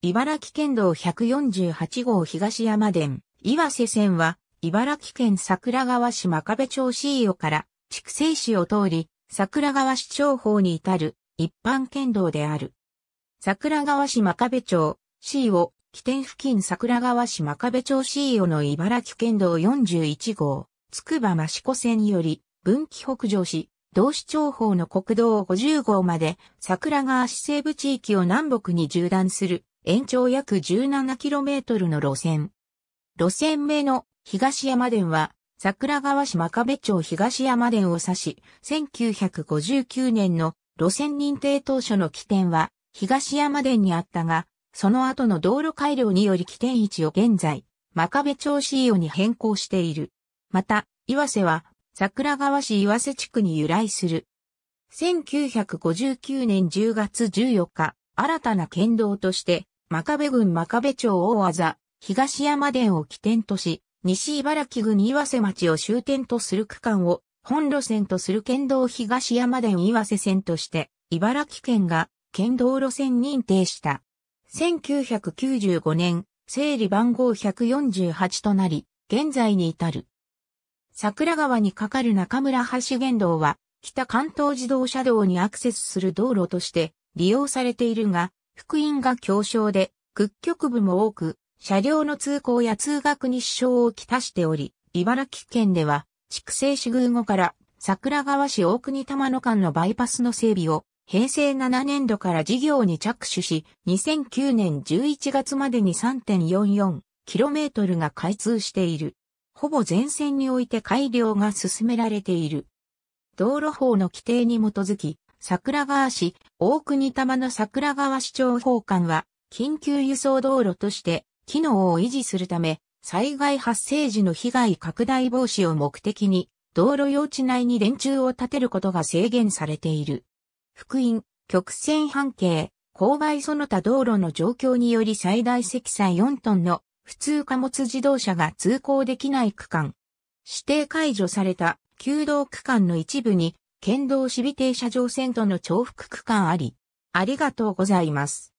茨城県道148号東山電、岩瀬線は、茨城県桜川市真壁町 CEO から筑西市を通り、桜川市長法に至る一般県道である。桜川市真壁町 CEO 起点付近桜川市真壁町 CEO の茨城県道41号、つくば益子線より分岐北上し、同市長法の国道50号まで桜川市西部地域を南北に縦断する延長約 17km の路線。路線名の東山電は桜川市真壁町東山電を指し、1959年の路線認定当初の起点は東山電にあったが、その後の道路改良により起点位置を現在、真壁町 CEO に変更している。また、岩瀬は桜川市岩瀬地区に由来する。1959年10月14日、新たな県道として、真壁郡真壁町大あざ、東山田を起点とし、西茨城郡岩瀬町を終点とする区間を本路線とする県道東山田岩瀬線として、茨城県が県道路線認定した。1995年、整理番号148となり、現在に至る。桜川に架かる中村橋原道は、北関東自動車道にアクセスする道路として利用されているが、福音が強小で、屈曲部も多く、車両の通行や通学に支障をきたしており、茨城県では、筑西市宮後から桜川市大国玉野間のバイパスの整備を平成7年度から事業に着手し、2009年11月までに 3.44km が開通している。ほぼ全線において改良が進められている。道路法の規定に基づき、桜川市、大国玉の桜川市長法官は、緊急輸送道路として機能を維持するため、災害発生時の被害拡大防止を目的に、道路用地内に電柱を建てることが制限されている。福音、曲線半径、勾配その他道路の状況により最大積載4トンの普通貨物自動車が通行できない区間。指定解除された旧道区間の一部に県道守備停車場線との重複区間あり。ありがとうございます。